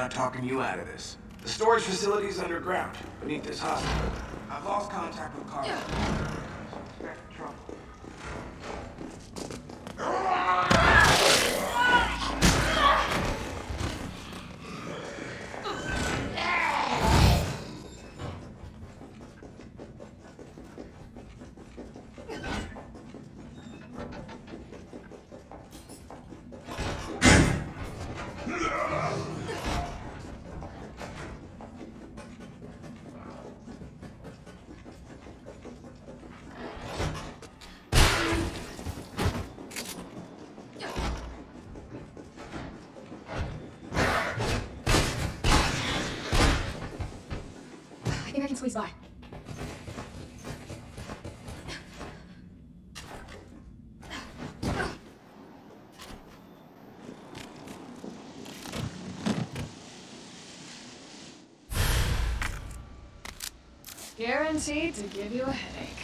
Not talking you out of this. The storage facility is underground, beneath this hospital. I've lost contact with Carl. Squeeze by. Guaranteed to give you a headache.